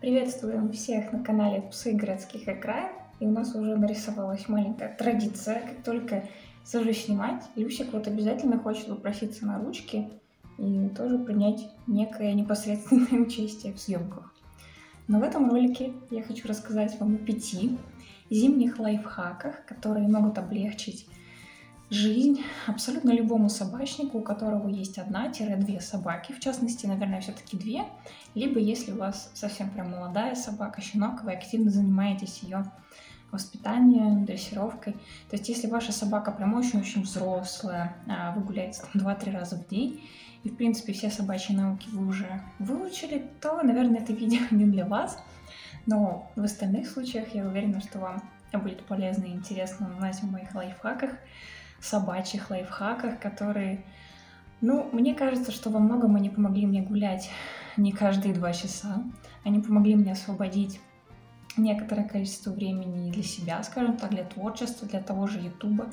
Приветствуем всех на канале Псы городских окраин. И у нас уже нарисовалась маленькая традиция. Как только сажусь снимать, Люсик вот обязательно хочет попроситься на ручки и тоже принять некое непосредственное участие в съемках. Но в этом ролике я хочу рассказать вам о пяти зимних лайфхаках, которые могут облегчить жизнь абсолютно любому собачнику, у которого есть одна-две собаки, в частности, наверное, все-таки две, либо если у вас совсем прям молодая собака, щенок, вы активно занимаетесь ее воспитанием, дрессировкой. То есть, если ваша собака прям очень-очень взрослая, а вы гуляете там 2-3 раза в день, и, в принципе, все собачьи науки вы уже выучили, то, наверное, это видео не для вас. Но в остальных случаях я уверена, что вам будет полезно и интересно узнать о моих лайфхаках, собачьих лайфхаках, которые, ну, мне кажется, что во многом они помогли мне гулять не каждые два часа. Они помогли мне освободить некоторое количество времени для себя, скажем так, для творчества, для того же Ютуба,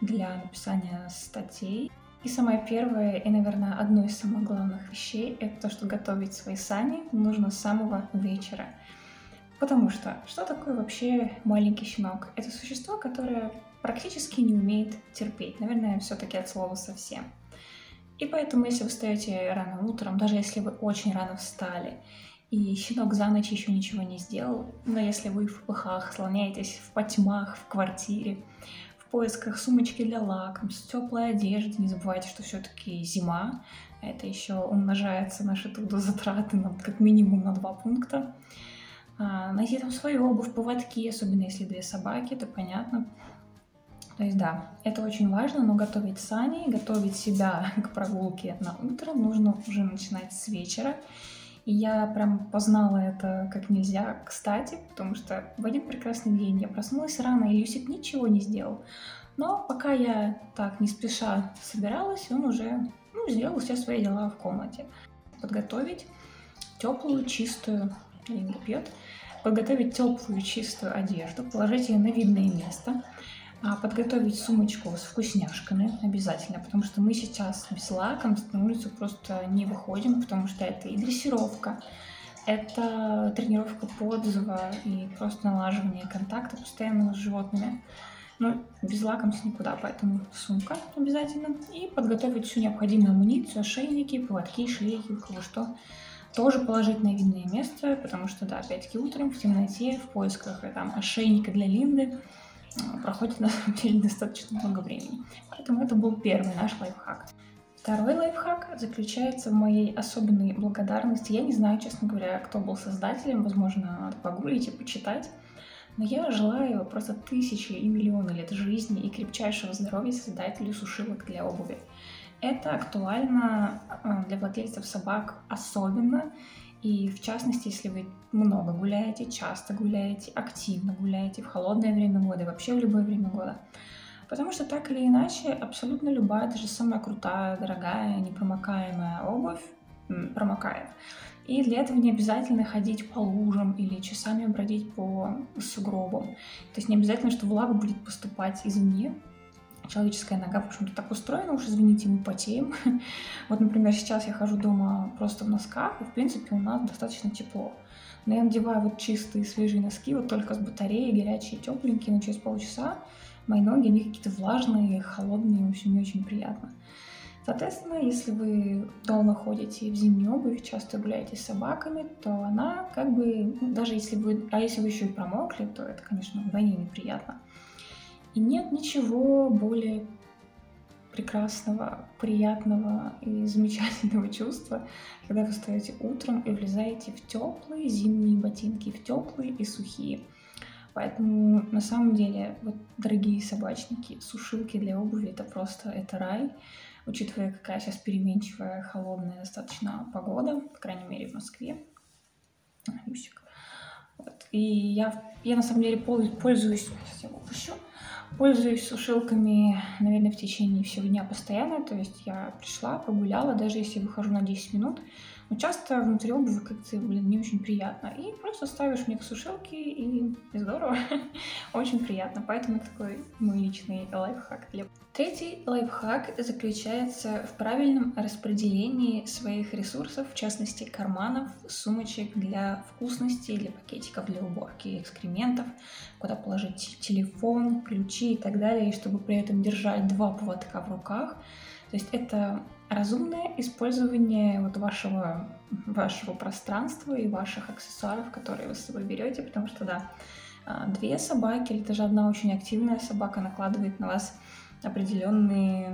для написания статей. И самое первое, и, наверное, одно из самых главных вещей, это то, что готовить свои сани нужно с самого вечера. Потому что что такое вообще маленький щенок? Это существо, которое практически не умеет терпеть. Наверное, все-таки от слова совсем. И поэтому, если вы встаете рано утром, даже если вы очень рано встали, и щенок за ночь еще ничего не сделал, но если вы в пыхах слоняетесь в потьмах, в квартире, в поисках сумочки для лакомств, теплой одежды, не забывайте, что все-таки зима, это еще умножается наши трудозатраты на, как минимум на два пункта. А, найти там свою обувь, поводки, особенно если две собаки, это понятно. То есть да, это очень важно, но готовить сани, готовить себя к прогулке на утро нужно уже начинать с вечера. И я прям познала это как нельзя кстати, потому что в один прекрасный день я проснулась рано, и Люсик ничего не сделал. Но пока я так не спеша собиралась, он уже ну, сделал все свои дела в комнате. Подготовить теплую, чистую, или пьет, подготовить теплую, чистую одежду, положить ее на видное место – подготовить сумочку с вкусняшками обязательно, потому что мы сейчас без лакомств на улицу просто не выходим, потому что это и дрессировка, это тренировка подзова и просто налаживание контакта постоянного с животными. Но без лакомств никуда, поэтому сумка обязательно. И подготовить всю необходимую амуницию, ошейники, поводки, шлейки, у кого что. Тоже положить на видное место, потому что, да, опять-таки утром в темноте, в поисках э, там, ошейника для Линды, проходит на самом деле достаточно много времени. Поэтому это был первый наш лайфхак. Второй лайфхак заключается в моей особенной благодарности. Я не знаю, честно говоря, кто был создателем, возможно, погуглить и почитать. Но я желаю просто тысячи и миллионы лет жизни и крепчайшего здоровья создателю сушилок для обуви. Это актуально а, для владельцев собак особенно, и в частности, если вы много гуляете, часто гуляете, активно гуляете в холодное время года вообще в любое время года. Потому что так или иначе, абсолютно любая, даже самая крутая, дорогая, непромокаемая обувь промокает. И для этого не обязательно ходить по лужам или часами бродить по сугробам. То есть не обязательно, что влага будет поступать извне, человеческая нога почему-то так устроена, уж извините, мы потеем. Вот, например, сейчас я хожу дома просто в носках, и, в принципе, у нас достаточно тепло. Но я надеваю вот чистые свежие носки, вот только с батареей, горячие, тепленькие, но через полчаса мои ноги, они какие-то влажные, холодные, в общем, не очень приятно. Соответственно, если вы дома ходите в зимнюю обувь, часто гуляете с собаками, то она как бы, ну, даже если вы, а если вы еще и промокли, то это, конечно, вдвойне неприятно. И нет ничего более прекрасного, приятного и замечательного чувства, когда вы встаете утром и влезаете в теплые зимние ботинки, в теплые и сухие. Поэтому на самом деле, вот, дорогие собачники, сушилки для обуви это просто это рай, учитывая, какая сейчас переменчивая, холодная достаточно погода, по крайней мере в Москве. Вот. И я, я на самом деле пользуюсь, сейчас я выпущу, Пользуюсь сушилками, наверное, в течение всего дня постоянно. То есть я пришла, погуляла, даже если выхожу на 10 минут, Но часто внутри обуви как-то, блин, не очень приятно. И просто ставишь в них сушилки, и здорово. очень приятно. Поэтому это такой мой личный лайфхак. Третий лайфхак заключается в правильном распределении своих ресурсов, в частности карманов, сумочек для вкусностей, для пакетиков для уборки экскрементов, куда положить телефон, ключи и так далее, и чтобы при этом держать два поводка в руках. То есть это разумное использование вот вашего, вашего пространства и ваших аксессуаров, которые вы с собой берете, потому что, да, а, две собаки или даже одна очень активная собака накладывает на вас определенные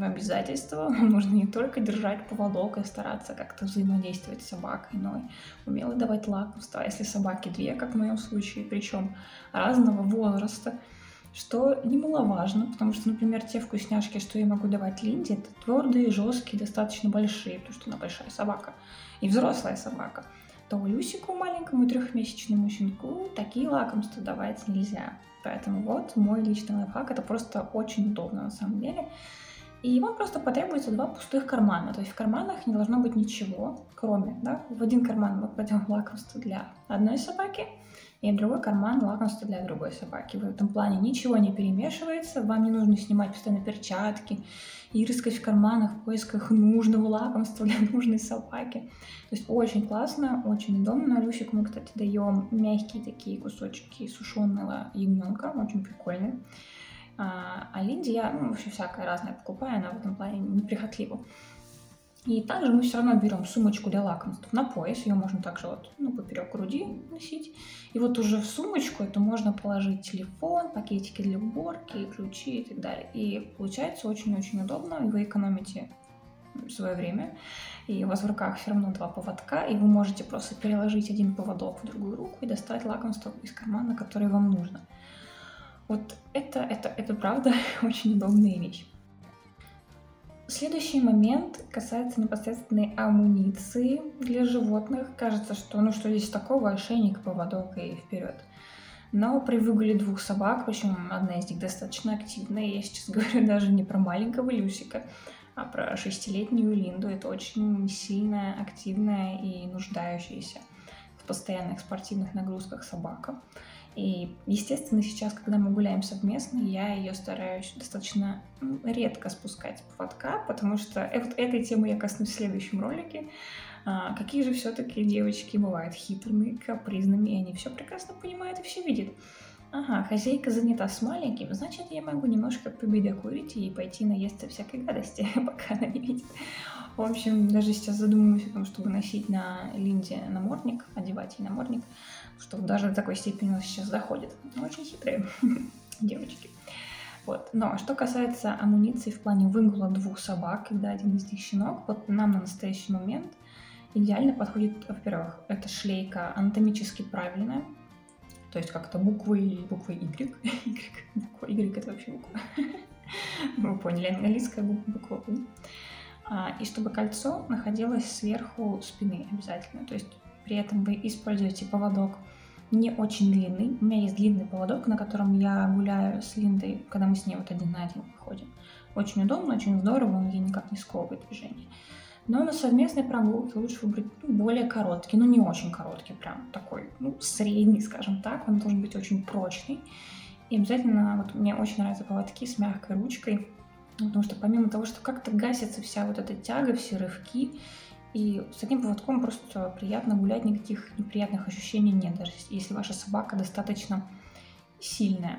обязательства. Нужно не только держать поводок и стараться как-то взаимодействовать с собакой, но и умело давать лакомство. А если собаки две, как в моем случае, причем разного возраста, что немаловажно, потому что, например, те вкусняшки, что я могу давать Линде, это твердые, жесткие, достаточно большие, потому что она большая собака и взрослая собака, то Люсику маленькому трехмесячному щенку такие лакомства давать нельзя. Поэтому вот мой личный лайфхак, это просто очень удобно на самом деле. И вам просто потребуется два пустых кармана. То есть в карманах не должно быть ничего, кроме, да, в один карман мы кладем лакомство для одной собаки, и в другой карман лакомство для другой собаки. В этом плане ничего не перемешивается, вам не нужно снимать постоянно перчатки и рыскать в карманах в поисках нужного лакомства для нужной собаки. То есть очень классно, очень удобно. Люсик мы, кстати, даем мягкие такие кусочки сушеного ягненка, очень прикольные. А, а Линде я, ну, вообще всякое разное покупаю, она в этом плане неприхотлива. И также мы все равно берем сумочку для лакомств на пояс, ее можно также вот, ну, поперек груди носить. И вот уже в сумочку это можно положить телефон, пакетики для уборки, ключи и так далее. И получается очень-очень удобно, и вы экономите свое время, и у вас в руках все равно два поводка, и вы можете просто переложить один поводок в другую руку и достать лакомство из кармана, которое вам нужно. Вот это, это, это правда очень удобная вещь. Следующий момент касается непосредственной амуниции для животных. Кажется, что ну что здесь такого, ошейник, поводок и вперед. Но при выгуле двух собак, причем одна из них достаточно активная, я сейчас говорю даже не про маленького Люсика, а про шестилетнюю Линду. Это очень сильная, активная и нуждающаяся в постоянных спортивных нагрузках собака. И, естественно, сейчас, когда мы гуляем совместно, я ее стараюсь достаточно редко спускать с поводка, потому что вот этой темы я коснусь в следующем ролике. А, какие же все-таки девочки бывают хитрыми, капризными, и они все прекрасно понимают и все видят. Ага, хозяйка занята с маленьким, значит, я могу немножко победокурить и пойти наесться всякой гадости, пока она не видит. В общем, даже сейчас задумываюсь о том, чтобы носить на Линде намордник, одевать ей намордник что даже до такой степени сейчас заходит. Очень хитрые девочки. Вот. Но что касается амуниции в плане выгула двух собак, когда один из них щенок, вот нам на настоящий момент идеально подходит, во-первых, эта шлейка анатомически правильная, то есть как-то буквы, буквы Y. y. Буква Y это вообще буква. Вы поняли, английская буква У. А, и чтобы кольцо находилось сверху спины обязательно. То есть при этом вы используете поводок не очень длинный. У меня есть длинный поводок, на котором я гуляю с Линдой, когда мы с ней вот один на один выходим. Очень удобно, очень здорово, он ей никак не сковывает движение. Но на совместной прогулке лучше выбрать ну, более короткий, ну не очень короткий, прям такой, ну средний, скажем так. Он должен быть очень прочный. И обязательно, вот мне очень нравятся поводки с мягкой ручкой, потому что помимо того, что как-то гасится вся вот эта тяга, все рывки, и с таким поводком просто приятно гулять, никаких неприятных ощущений нет, даже если ваша собака достаточно сильная.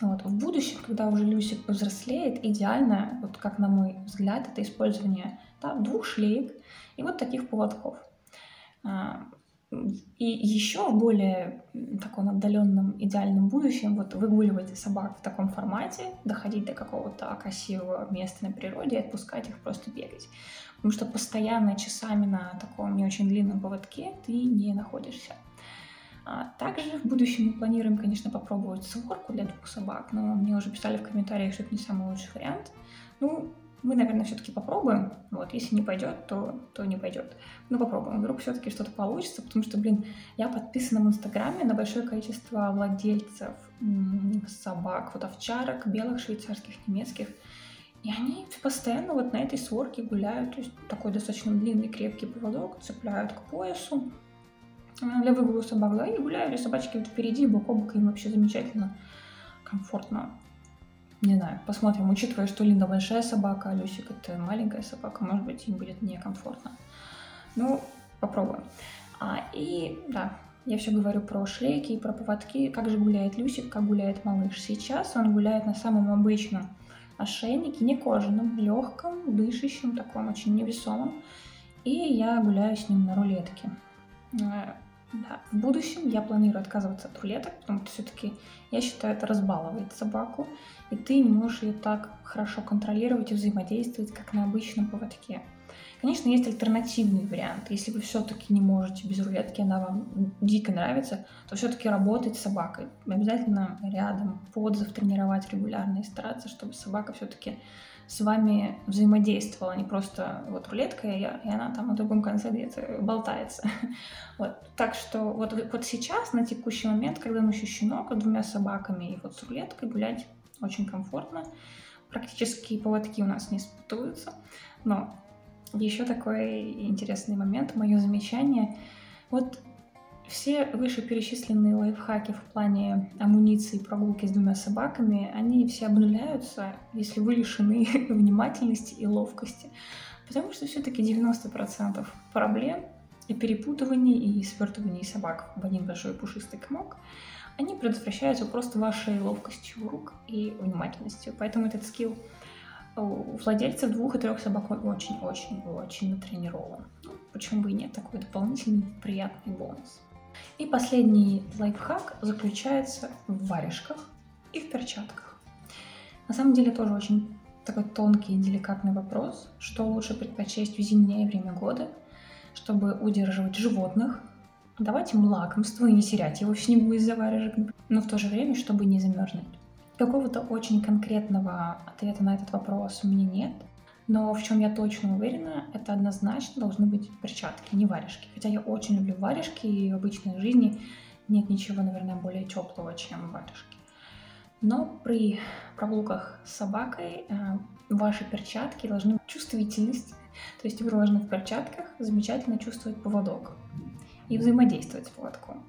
Вот. В будущем, когда уже Люсик повзрослеет, идеально, вот как на мой взгляд, это использование да, двух шлеек и вот таких поводков. И еще в более таком отдаленном идеальном будущем вот выгуливать собак в таком формате, доходить до какого-то красивого места на природе и отпускать их просто бегать. Потому что постоянно часами на таком не очень длинном поводке ты не находишься. А также в будущем мы планируем, конечно, попробовать сворку для двух собак, но мне уже писали в комментариях, что это не самый лучший вариант. Ну, мы, наверное, все-таки попробуем. Вот, если не пойдет, то, то не пойдет. Но попробуем. Вдруг все-таки что-то получится, потому что, блин, я подписана в Инстаграме на большое количество владельцев собак, вот овчарок, белых, швейцарских, немецких. И они постоянно вот на этой сворке гуляют, то есть такой достаточно длинный крепкий поводок цепляют к поясу для выгула собак, да, и гуляют, и собачки вот впереди, бок о бок, им вообще замечательно, комфортно. Не знаю, посмотрим, учитывая, что Линда большая собака, а Люсик это маленькая собака, может быть, им будет некомфортно. Ну, попробуем. А, и да, я все говорю про шлейки и про поводки. Как же гуляет Люсик, как гуляет малыш. Сейчас он гуляет на самом обычном ошейнике, не кожаном, легком, дышащем, таком очень невесомом. И я гуляю с ним на рулетке. Да. В будущем я планирую отказываться от рулеток, потому что все-таки я считаю, это разбаловывает собаку, и ты не можешь ее так хорошо контролировать и взаимодействовать, как на обычном поводке. Конечно, есть альтернативный вариант. Если вы все-таки не можете без рулетки, она вам дико нравится, то все-таки работать с собакой. Обязательно рядом подзов тренировать регулярно и стараться, чтобы собака все-таки с вами взаимодействовала, не просто вот рулетка, и, и она там на другом конце где-то болтается. Вот. Так что вот, вот сейчас, на текущий момент, когда он еще щенок, двумя собаками и вот с рулеткой гулять очень комфортно. Практически поводки у нас не спутываются, но еще такой интересный момент, мое замечание. Вот все вышеперечисленные лайфхаки в плане амуниции и прогулки с двумя собаками, они все обнуляются, если вы лишены внимательности и ловкости. Потому что все-таки 90% проблем и перепутываний, и свертываний собак в один большой пушистый комок, они предотвращаются просто вашей ловкостью рук и внимательностью. Поэтому этот скилл у владельцев двух и трех собак очень-очень-очень натренирован. Ну, почему бы и нет, такой дополнительный приятный бонус. И последний лайфхак заключается в варежках и в перчатках. На самом деле тоже очень такой тонкий и деликатный вопрос, что лучше предпочесть в зимнее время года, чтобы удерживать животных, давать им лакомство и не терять его в снегу из-за варежек, но в то же время, чтобы не замерзнуть. Какого-то очень конкретного ответа на этот вопрос у меня нет. Но в чем я точно уверена, это однозначно должны быть перчатки, не варежки. Хотя я очень люблю варежки, и в обычной жизни нет ничего, наверное, более теплого, чем варежки. Но при прогулках с собакой э, ваши перчатки должны чувствительность, то есть вы должны в перчатках замечательно чувствовать поводок и взаимодействовать с поводком.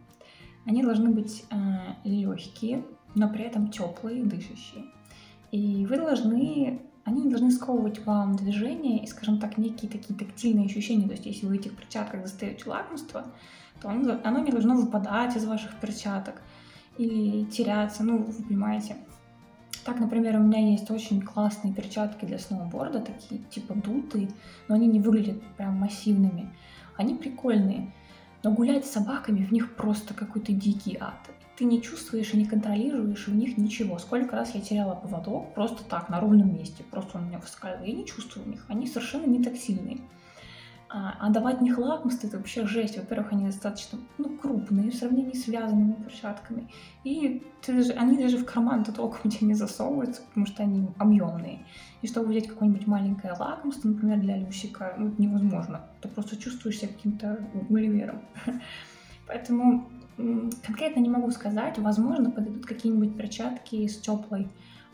Они должны быть э, легкие, но при этом теплые, дышащие. И вы должны, они не должны сковывать вам движение и, скажем так, некие такие тактильные ощущения. То есть, если вы в этих перчатках достаете лакомство, то оно, оно не должно выпадать из ваших перчаток или теряться, ну, вы понимаете. Так, например, у меня есть очень классные перчатки для сноуборда, такие типа дутые, но они не выглядят прям массивными. Они прикольные, но гулять с собаками в них просто какой-то дикий ад ты не чувствуешь и не контролируешь в них ничего. Сколько раз я теряла поводок просто так, на ровном месте, просто он меня выскальзывал. Я не чувствую в них, они совершенно не тактильные. А, а давать них лакомство это вообще жесть. Во-первых, они достаточно ну, крупные в сравнении с вязаными перчатками. И ты даже, они даже в карман-то толком тебе не засовываются, потому что они объемные. И чтобы взять какое-нибудь маленькое лакомство, например, для Люсика, ну, невозможно. Ты просто чувствуешь себя каким-то гулливером. Поэтому конкретно не могу сказать. Возможно, подойдут какие-нибудь перчатки с теплой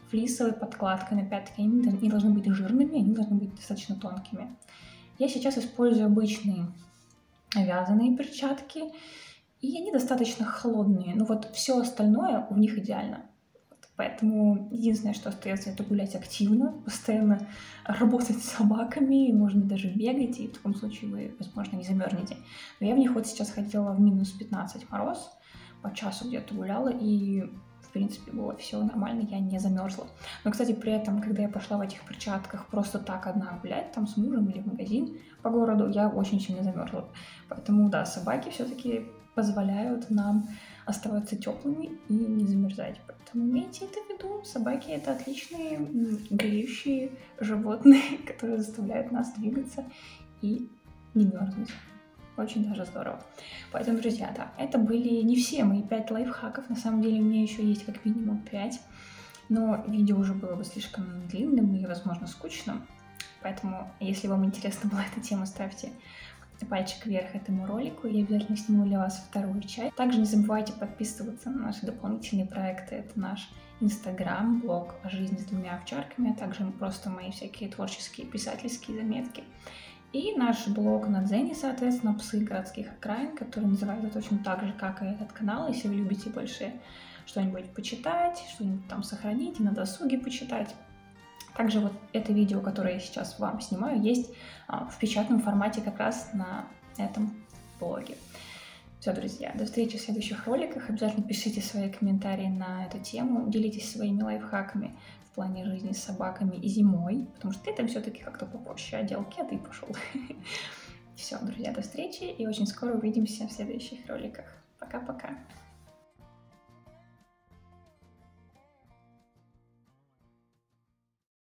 флисовой подкладкой. Но опять-таки они не должны быть жирными, они должны быть достаточно тонкими. Я сейчас использую обычные вязаные перчатки, и они достаточно холодные. Но вот все остальное в них идеально. Поэтому единственное, что остается, это гулять активно, постоянно работать с собаками, можно даже бегать, и в таком случае вы, возможно, не замерзнете. Но я в них вот сейчас ходила в минус 15 мороз, по часу где-то гуляла, и в принципе было все нормально, я не замерзла. Но, кстати, при этом, когда я пошла в этих перчатках просто так одна гулять, там с мужем или в магазин по городу, я очень сильно замерзла. Поэтому, да, собаки все-таки позволяют нам оставаться теплыми и не замерзать. Поэтому имейте это в виду. Собаки это отличные греющие животные, которые заставляют нас двигаться и не мерзнуть. Очень даже здорово. Поэтому, друзья, да, это были не все мои пять лайфхаков. На самом деле у меня еще есть как минимум пять. Но видео уже было бы слишком длинным и, возможно, скучным. Поэтому, если вам интересна была эта тема, ставьте пальчик вверх этому ролику, я обязательно сниму для вас вторую часть. Также не забывайте подписываться на наши дополнительные проекты. Это наш Инстаграм, блог о жизни с двумя овчарками, а также просто мои всякие творческие писательские заметки. И наш блог на Дзене, соответственно, «Псы городских окраин», который называется точно так же, как и этот канал. Если вы любите больше что-нибудь почитать, что-нибудь там сохранить на досуге почитать. Также вот это видео, которое я сейчас вам снимаю, есть а, в печатном формате как раз на этом блоге. Все, друзья, до встречи в следующих роликах. Обязательно пишите свои комментарии на эту тему, делитесь своими лайфхаками в плане жизни с собаками и зимой, потому что ты там все-таки как-то попроще отделки, а ты пошел. Все, друзья, до встречи и очень скоро увидимся в следующих роликах. Пока-пока.